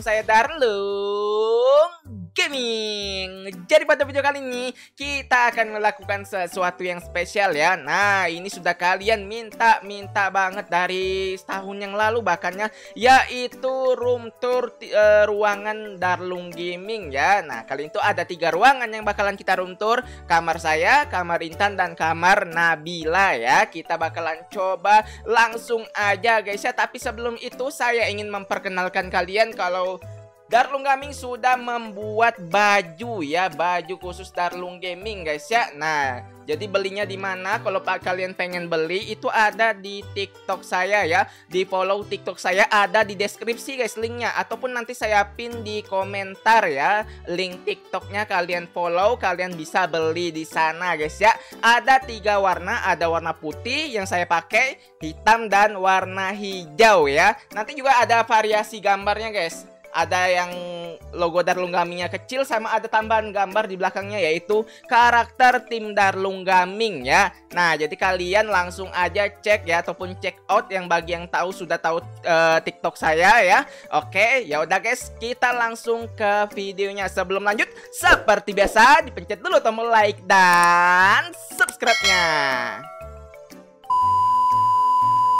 saya Darlung Gaming. Jadi pada video kali ini kita akan melakukan sesuatu yang spesial ya. Nah, ini sudah kalian minta-minta banget dari setahun yang lalu bahkannya yaitu room tour uh, ruangan Darlung Gaming ya. Nah, kali itu ada tiga ruangan yang bakalan kita room tour. Kamar saya, kamar Intan dan kamar Nabila ya. Kita bakalan coba langsung aja guys ya. Tapi sebelum itu saya ingin memperkenalkan kalian kalau Darlung Gaming sudah membuat baju ya, baju khusus Darlung Gaming guys ya. Nah, jadi belinya di mana? Kalau pak kalian pengen beli itu ada di TikTok saya ya. Di follow TikTok saya ada di deskripsi guys linknya ataupun nanti saya pin di komentar ya. Link TikToknya kalian follow, kalian bisa beli di sana guys ya. Ada tiga warna, ada warna putih yang saya pakai, hitam dan warna hijau ya. Nanti juga ada variasi gambarnya guys ada yang logo Darlung Gamingnya kecil sama ada tambahan gambar di belakangnya yaitu karakter tim Darlung Gaming ya. Nah, jadi kalian langsung aja cek ya ataupun check out yang bagi yang tahu sudah tahu uh, TikTok saya ya. Oke, ya udah guys, kita langsung ke videonya. Sebelum lanjut, seperti biasa dipencet dulu tombol like dan subscribe-nya.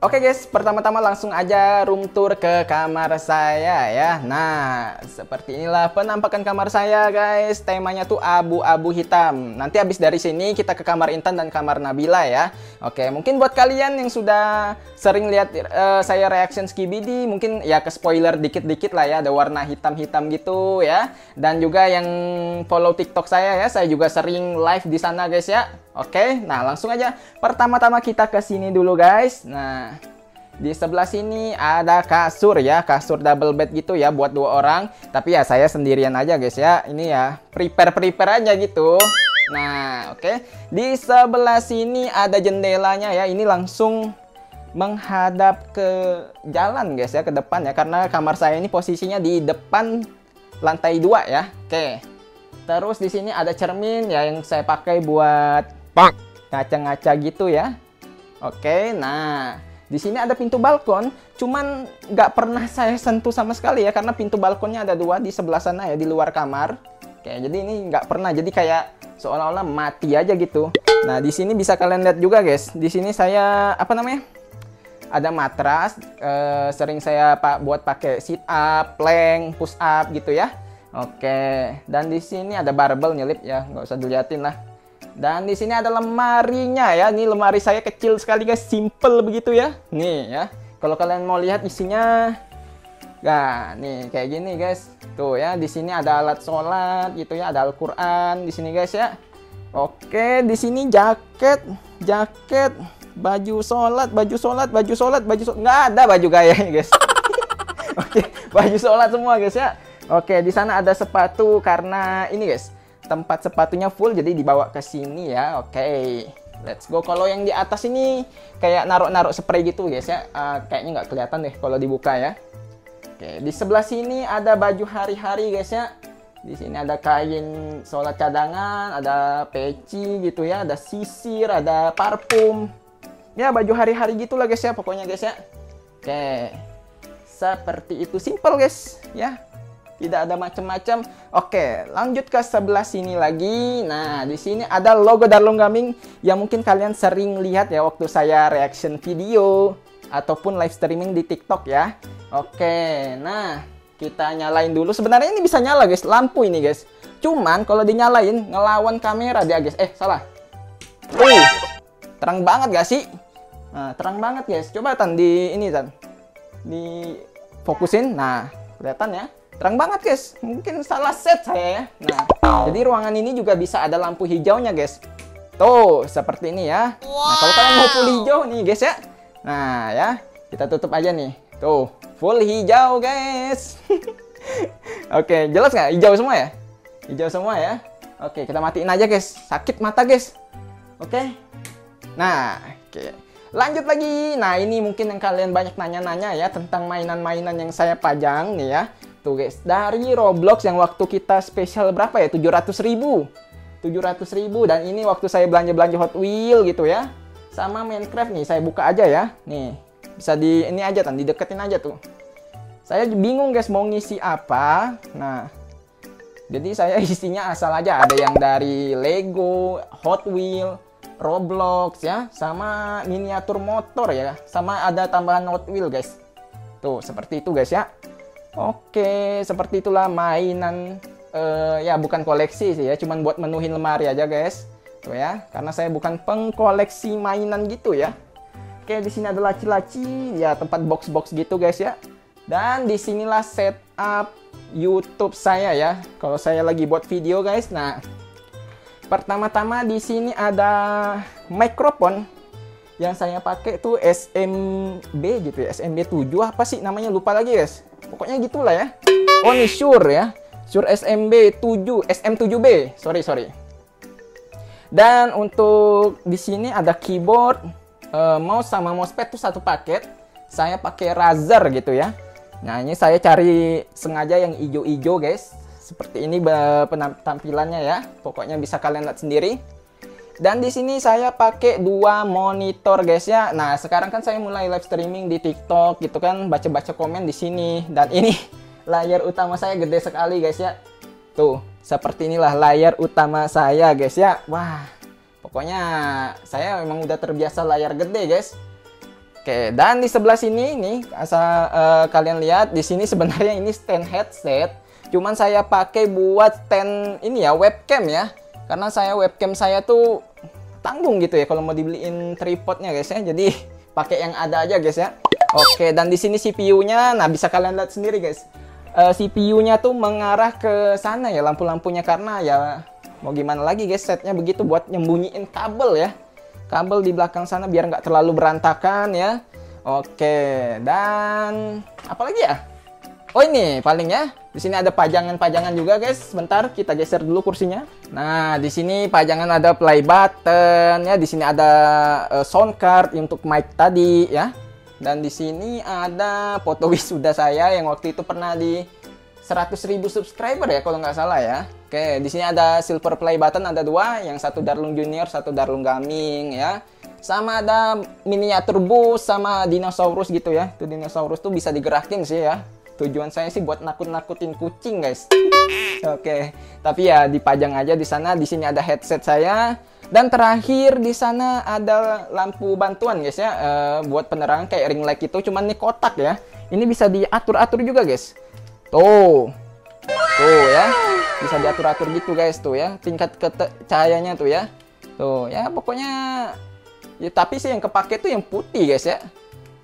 Oke okay guys, pertama-tama langsung aja room tour ke kamar saya ya. Nah, seperti inilah penampakan kamar saya guys. Temanya tuh abu-abu hitam. Nanti habis dari sini kita ke kamar Intan dan kamar Nabila ya. Oke, okay, mungkin buat kalian yang sudah sering lihat uh, saya reaction Skibidi, mungkin ya ke spoiler dikit-dikit lah ya. Ada warna hitam-hitam gitu ya. Dan juga yang follow TikTok saya ya, saya juga sering live di sana guys ya. Oke, nah langsung aja. Pertama-tama kita ke sini dulu guys. Nah, di sebelah sini ada kasur ya, kasur double bed gitu ya buat dua orang. Tapi ya saya sendirian aja guys ya. Ini ya prepare-prepare aja gitu. Nah, oke. Di sebelah sini ada jendelanya ya. Ini langsung menghadap ke jalan guys ya, ke depan ya. Karena kamar saya ini posisinya di depan lantai dua ya. Oke. Terus di sini ada cermin ya yang saya pakai buat Pak. Ngaca-ngaca gitu ya. Oke, nah di sini ada pintu balkon, cuman nggak pernah saya sentuh sama sekali ya karena pintu balkonnya ada dua di sebelah sana ya di luar kamar. Oke, jadi ini nggak pernah, jadi kayak seolah-olah mati aja gitu. Nah di sini bisa kalian lihat juga guys, di sini saya apa namanya? Ada matras, eh, sering saya pak buat pakai sit up, plank, push up gitu ya. Oke, dan di sini ada barbel nyelip ya, nggak usah diliatin lah. Dan di sini ada lemarinya ya. Ini lemari saya kecil sekali guys, simple begitu ya. Nih ya. Kalau kalian mau lihat isinya Nah, nih kayak gini guys. Tuh ya, di sini ada alat sholat gitu ya, ada Al-Qur'an di sini guys ya. Oke, di sini jaket, jaket, baju sholat, baju sholat, baju sholat, baju sholat. Nggak ada baju gaya guys. Oke, baju sholat semua guys ya. Oke, di sana ada sepatu karena ini guys tempat sepatunya full jadi dibawa ke sini ya. Oke. Okay. Let's go. Kalau yang di atas ini kayak naruh-naruh spray gitu guys ya. Uh, kayaknya nggak kelihatan deh kalau dibuka ya. Oke, okay. di sebelah sini ada baju hari-hari guys ya. Di sini ada kain sholat cadangan, ada peci gitu ya, ada sisir, ada parfum. Ya baju hari-hari gitulah guys ya pokoknya guys ya. Oke. Okay. Seperti itu simple guys ya tidak ada macam-macam. Oke, lanjut ke sebelah sini lagi. Nah, di sini ada logo Darlong Gaming yang mungkin kalian sering lihat ya waktu saya reaction video ataupun live streaming di TikTok ya. Oke, nah kita nyalain dulu. Sebenarnya ini bisa nyala guys, lampu ini guys. Cuman kalau dinyalain ngelawan kamera dia guys. Eh, salah. Uh, terang banget gak sih? Nah, terang banget guys. Coba tan di ini tan. Di fokusin. Nah, kelihatan ya. Terang banget guys, mungkin salah set saya ya. Nah, jadi ruangan ini juga bisa ada lampu hijaunya guys. Tuh, seperti ini ya. Nah, kalau kalian mau full hijau nih guys ya. Nah ya, kita tutup aja nih. Tuh, full hijau guys. Oke, jelas nggak? Hijau semua ya? Hijau semua ya. Oke, kita matiin aja guys. Sakit mata guys. Oke. Nah, oke. Lanjut lagi. Nah, ini mungkin yang kalian banyak nanya-nanya ya tentang mainan-mainan yang saya pajang nih ya. Tuh guys, dari Roblox yang waktu kita spesial berapa ya? 700 ribu. 700 ribu. Dan ini waktu saya belanja-belanja Hot Wheel gitu ya. Sama Minecraft nih, saya buka aja ya. Nih, bisa di ini aja, tan, dideketin aja tuh. saya bingung guys mau ngisi apa. Nah, jadi saya isinya asal aja. Ada yang dari Lego, Hot Wheel, Roblox ya, sama miniatur motor ya, sama ada tambahan Hot Wheel guys. Tuh seperti itu guys ya. Oke, seperti itulah mainan uh, ya bukan koleksi sih ya, cuman buat menuhin lemari aja guys. Tuh ya, karena saya bukan pengkoleksi mainan gitu ya. Oke, di sini ada laci-laci, ya tempat box-box gitu guys ya. Dan di sinilah setup YouTube saya ya. Kalau saya lagi buat video guys, nah pertama-tama di sini ada mikrofon yang saya pakai tuh SMB gitu ya, SMB 7 apa sih namanya lupa lagi guys. Pokoknya gitulah ya. Oh ini Shure ya. Shure SMB 7, SM7B. Sorry, sorry. Dan untuk di sini ada keyboard, uh, mouse sama mousepad tuh satu paket. Saya pakai Razer gitu ya. Nah, ini saya cari sengaja yang hijau-hijau, guys. Seperti ini penampilannya ya. Pokoknya bisa kalian lihat sendiri. Dan di sini saya pakai dua monitor, guys ya. Nah, sekarang kan saya mulai live streaming di TikTok gitu kan, baca-baca komen di sini. Dan ini layar utama saya gede sekali, guys ya. Tuh, seperti inilah layar utama saya, guys ya. Wah, pokoknya saya memang udah terbiasa layar gede, guys. Oke, dan di sebelah sini nih, asal uh, kalian lihat di sini sebenarnya ini stand headset. Cuman saya pakai buat stand ini ya webcam ya. Karena saya webcam saya tuh tanggung gitu ya kalau mau dibeliin tripodnya guys ya. Jadi pakai yang ada aja guys ya. Oke, dan di sini CPU-nya, nah bisa kalian lihat sendiri guys. Uh, eh, CPU-nya tuh mengarah ke sana ya lampu-lampunya karena ya mau gimana lagi guys setnya begitu buat nyembunyiin kabel ya kabel di belakang sana biar nggak terlalu berantakan ya. Oke, dan apa lagi ya? Oh ini paling ya. Di sini ada pajangan-pajangan juga guys. Sebentar kita geser dulu kursinya. Nah, di sini pajangan ada play button ya. Di sini ada uh, sound card untuk mic tadi ya. Dan di sini ada foto wisuda saya yang waktu itu pernah di 100.000 subscriber ya kalau nggak salah ya. Oke, di sini ada silver play button ada dua, yang satu Darlung Junior, satu Darlung Gaming ya. Sama ada miniatur bus sama dinosaurus gitu ya. Tuh dinosaurus tuh bisa digerakin sih ya. Tujuan saya sih buat nakut-nakutin kucing, guys. Oke, tapi ya dipajang aja di sana. Di sini ada headset saya. Dan terakhir di sana ada lampu bantuan guys ya, uh, buat penerangan kayak ring light itu, cuman ini kotak ya. Ini bisa diatur-atur juga guys. Tuh. Tuh ya. Bisa diatur-atur gitu guys tuh ya. Tingkat cahayanya tuh ya. Tuh ya pokoknya ya tapi sih yang kepake tuh yang putih guys ya.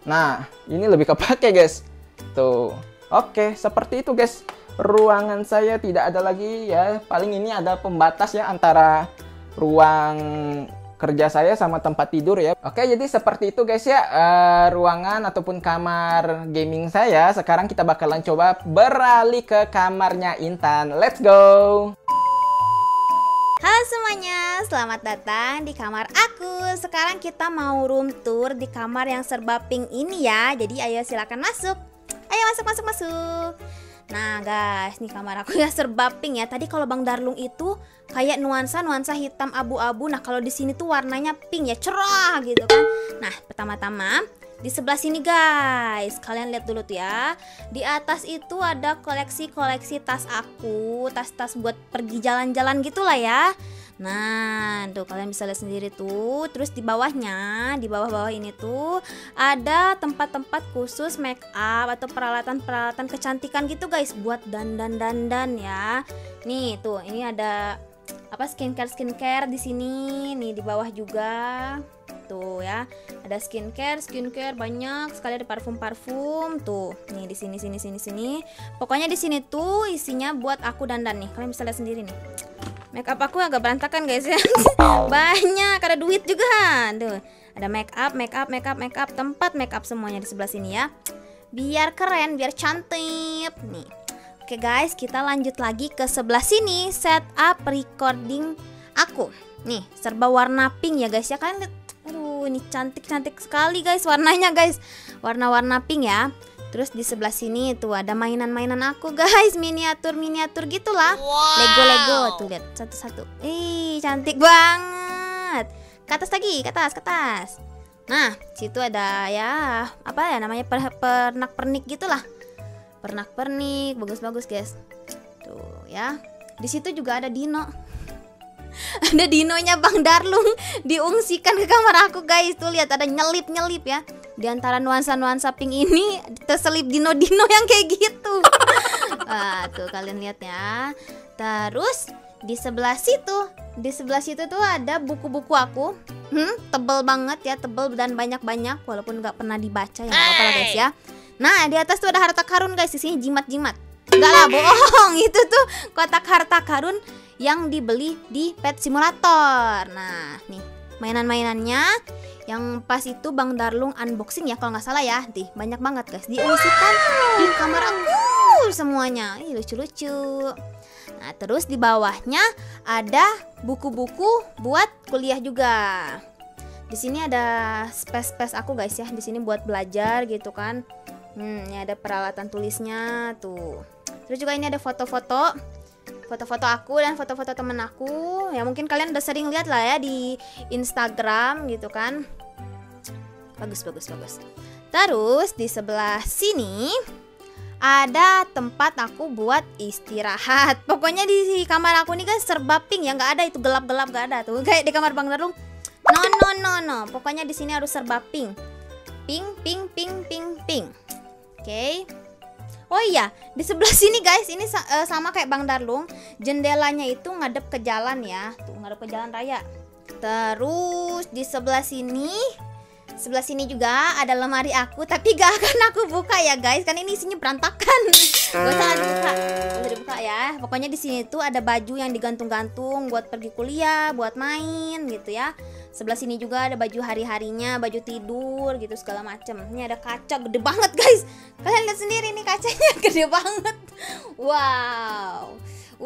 Nah, ini lebih kepake guys. Tuh. Oke, seperti itu guys. Ruangan saya tidak ada lagi ya. Paling ini ada pembatas ya antara ruang kerja saya sama tempat tidur ya. Oke, jadi seperti itu guys ya uh, ruangan ataupun kamar gaming saya. Sekarang kita bakalan coba beralih ke kamarnya Intan. Let's go! Halo semuanya, selamat datang di kamar aku. Sekarang kita mau room tour di kamar yang serba pink ini ya. Jadi ayo silakan masuk. Ayo masuk masuk masuk. Nah guys, nih kamar aku ya serba pink ya. Tadi kalau Bang Darlung itu kayak nuansa-nuansa hitam abu-abu. Nah kalau di sini tuh warnanya pink ya, cerah gitu kan. Nah pertama-tama di sebelah sini guys, kalian lihat dulu tuh ya. Di atas itu ada koleksi-koleksi tas aku, tas-tas buat pergi jalan-jalan gitulah ya. Nah, tuh kalian bisa lihat sendiri tuh. Terus di bawahnya, di bawah-bawah ini tuh ada tempat-tempat khusus make up atau peralatan-peralatan kecantikan gitu guys buat dandan-dandan ya. Nih, tuh ini ada apa skincare skincare di sini. Nih di bawah juga. Tuh ya. Ada skincare skincare banyak sekali ada parfum parfum tuh nih di sini sini sini sini. Pokoknya di sini tuh isinya buat aku dandan nih. Kalian bisa lihat sendiri nih make up aku agak berantakan guys ya. Banyak ada duit juga. Tuh ada make up make up make up make up. Tempat make up semuanya di sebelah sini ya. Biar keren biar cantik. Nih. Oke guys kita lanjut lagi ke sebelah sini. Setup recording aku. Nih serba warna pink ya guys ya. Kalian lihat. Aduh ini cantik cantik sekali guys warnanya guys. Warna-warna pink ya Terus di sebelah sini tuh ada mainan-mainan aku guys, miniatur-miniatur gitulah. Wow. Lego-lego tuh lihat satu-satu. Ih, cantik banget. Ke atas lagi, ke atas, ke atas. Nah, situ ada ya apa ya namanya per pernak-pernik gitulah. pernak-pernik, bagus-bagus guys. Tuh ya. Di situ juga ada Dino. ada Dinonya Bang Darlung diungsikan ke kamar aku guys. Tuh lihat ada nyelip-nyelip ya. Di antara nuansa-nuansa pink ini terselip dino-dino yang kayak gitu. Wah, tuh kalian lihat ya. Terus di sebelah situ, di sebelah situ tuh ada buku-buku aku. Hmm, tebel banget ya, tebel dan banyak-banyak walaupun nggak pernah dibaca ya apa-apa lah guys ya. Nah, di atas tuh ada harta karun guys, di sini jimat-jimat. Enggak lah, bohong. Itu tuh kotak harta karun yang dibeli di Pet Simulator. Nah, nih mainan-mainannya yang pas itu Bang Darlung unboxing ya kalau nggak salah ya. Dih, banyak banget guys. Diungsikan di kamar aku semuanya. Ih, lucu-lucu. Nah, terus di bawahnya ada buku-buku buat kuliah juga. Di sini ada space-space aku guys ya. Di sini buat belajar gitu kan. Hmm, ini ada peralatan tulisnya tuh. Terus juga ini ada foto-foto. Foto-foto aku dan foto-foto temen aku. Ya mungkin kalian udah sering lihat lah ya di Instagram gitu kan. Bagus bagus bagus. Terus di sebelah sini ada tempat aku buat istirahat. Pokoknya di kamar aku nih kan serba pink ya, nggak ada itu gelap-gelap nggak ada tuh. Kayak di kamar Bang Darung. No no no no. Pokoknya di sini harus serba pink. Pink pink pink pink pink. Oke. Okay. Oh iya, di sebelah sini guys, ini uh, sama kayak Bang Darlung, jendelanya itu ngadep ke jalan ya. Tuh, ngadep ke jalan raya. Terus di sebelah sini Sebelah sini juga ada lemari aku Tapi gak akan aku buka ya guys. Karena ini isinya berantakan. Gak usah dibuka. Gak usah dibuka ya. Pokoknya di sini tuh ada baju yang digantung-gantung Buat pergi kuliah Buat main gitu ya. Sebelah sini juga ada baju hari-harinya Baju tidur gitu segala macem. Ini ada kaca gede banget guys. Kalian lihat sendiri nih kacanya gede banget. Wow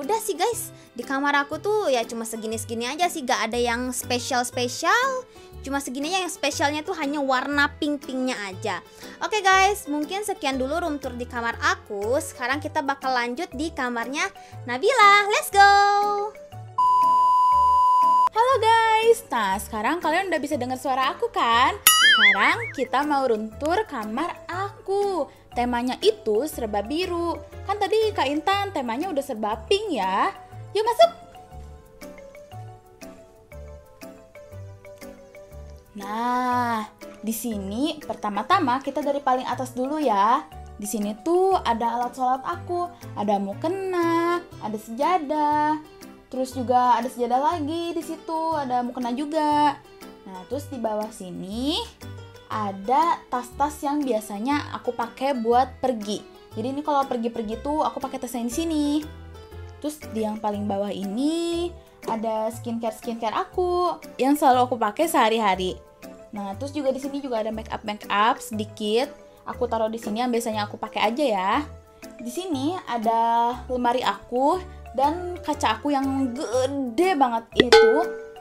Udah sih guys Di kamar aku tuh ya cuma segini-segini aja sih Gak ada yang spesial-spesial Cuma segini yang spesialnya tuh hanya warna pink-pinknya aja. Oke guys, mungkin sekian dulu room tour di kamar aku. Sekarang kita bakal lanjut di kamarnya Nabila. Let's go! Halo guys, nah sekarang kalian udah bisa dengar suara aku kan? Sekarang kita mau room tour kamar aku. Temanya itu serba biru. Kan tadi Kak Intan temanya udah serba pink ya. Yuk masuk! Nah, di sini pertama-tama kita dari paling atas dulu ya. Di sini tuh ada alat sholat aku, ada mukena, ada sejadah, terus juga ada sejadah lagi di situ, ada mukena juga. Nah, terus di bawah sini ada tas-tas yang biasanya aku pakai buat pergi. Jadi ini kalau pergi-pergi tuh aku pakai tas yang di sini. Terus di yang paling bawah ini ada skincare skincare aku yang selalu aku pakai sehari-hari. Nah, terus juga di sini juga ada make up make up sedikit. Aku taruh di sini yang biasanya aku pakai aja ya. Di sini ada lemari aku dan kaca aku yang gede banget itu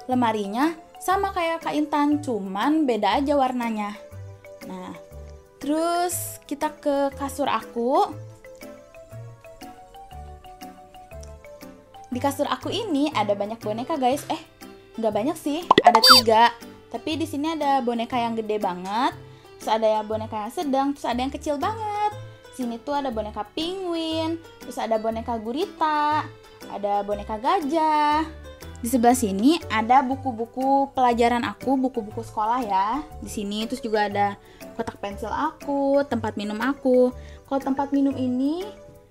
lemarinya sama kayak Kak Intan, cuman beda aja warnanya. Nah, terus kita ke kasur aku. Di kasur aku ini ada banyak boneka guys. Eh, nggak banyak sih, ada tiga. Tapi di sini ada boneka yang gede banget, terus ada yang boneka yang sedang, terus ada yang kecil banget. Sini tuh ada boneka penguin, terus ada boneka gurita, ada boneka gajah. Di sebelah sini ada buku-buku pelajaran aku, buku-buku sekolah ya. Di sini terus juga ada kotak pensil aku, tempat minum aku. Kalau tempat minum ini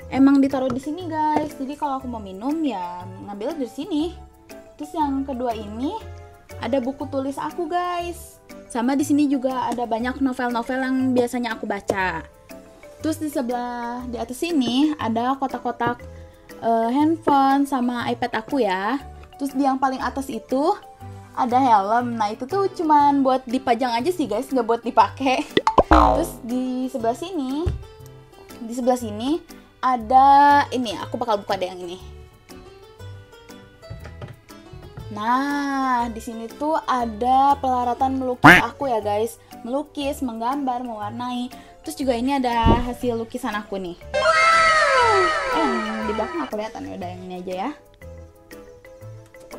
emang ditaruh di sini guys. Jadi kalau aku mau minum ya ngambil dari sini. Terus yang kedua ini ada buku tulis aku guys. Sama di sini juga ada banyak novel-novel yang biasanya aku baca. Terus di sebelah di atas sini ada kotak-kotak uh, handphone sama iPad aku ya terus di yang paling atas itu ada helm nah itu tuh cuman buat dipajang aja sih guys nggak buat dipakai terus di sebelah sini di sebelah sini ada ini aku bakal buka deh yang ini Nah, di sini tuh ada pelaratan melukis aku ya guys. Melukis, menggambar, mewarnai. Terus juga ini ada hasil lukisan aku nih. Eh, di belakang aku lihat ya udah yang ini aja ya.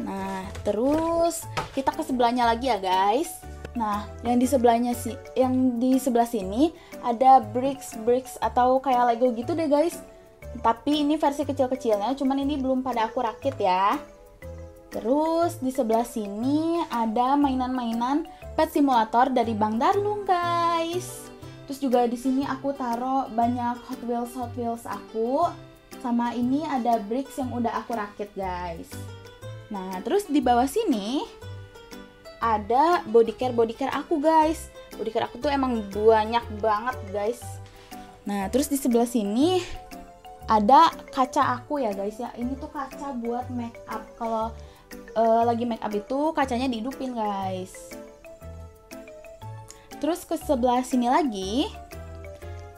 Nah, terus kita ke sebelahnya lagi ya guys. Nah, yang di sebelahnya sih, yang di sebelah sini ada bricks bricks atau kayak Lego gitu deh guys. Tapi ini versi kecil-kecilnya, cuman ini belum pada aku rakit ya. Terus di sebelah sini ada mainan-mainan pet simulator dari Bang Darlung guys. Terus juga di sini aku taruh banyak Hot Wheels Hot Wheels aku. Sama ini ada bricks yang udah aku rakit guys. Nah, terus di bawah sini ada bodycare bodycare aku guys. Bodycare aku tuh emang banyak banget guys. Nah, terus di sebelah sini ada kaca aku ya guys ya. Ini tuh kaca buat make up. Kalau uh, lagi make up itu kacanya dihidupin guys. Terus ke sebelah sini lagi,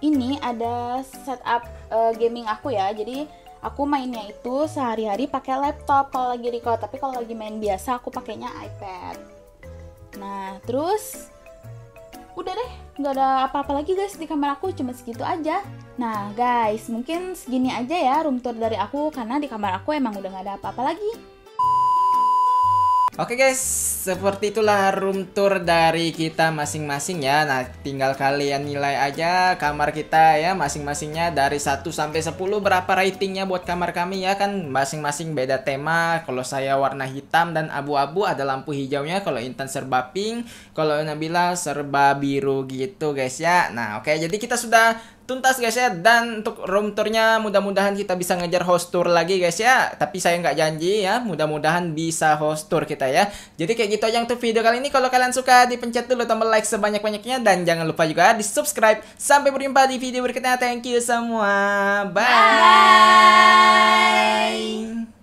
ini ada setup uh, gaming aku ya. Jadi aku mainnya itu sehari-hari pakai laptop kalau lagi record, tapi kalau lagi main biasa aku pakainya iPad. Nah, terus udah deh, nggak ada apa-apa lagi guys di kamar aku, cuma segitu aja. Nah guys, mungkin segini aja ya room tour dari aku karena di kamar aku emang udah nggak ada apa-apa lagi. Oke guys, seperti itulah room tour dari kita masing-masing ya. Nah, tinggal kalian nilai aja kamar kita ya masing-masingnya dari 1 sampai 10 berapa ratingnya buat kamar kami ya kan masing-masing beda tema. Kalau saya warna hitam dan abu-abu ada lampu hijaunya, kalau Intan serba pink, kalau Nabila serba biru gitu guys ya. Nah, oke jadi kita sudah tuntas guys ya. Dan untuk room tournya mudah-mudahan kita bisa ngejar host tour lagi guys ya. Tapi saya nggak janji ya. Mudah-mudahan bisa host tour kita ya. Jadi kayak gitu aja untuk video kali ini. Kalau kalian suka dipencet dulu tombol like sebanyak-banyaknya. Dan jangan lupa juga di subscribe sampai berjumpa di video berikutnya. Thank you semua. Bye, bye.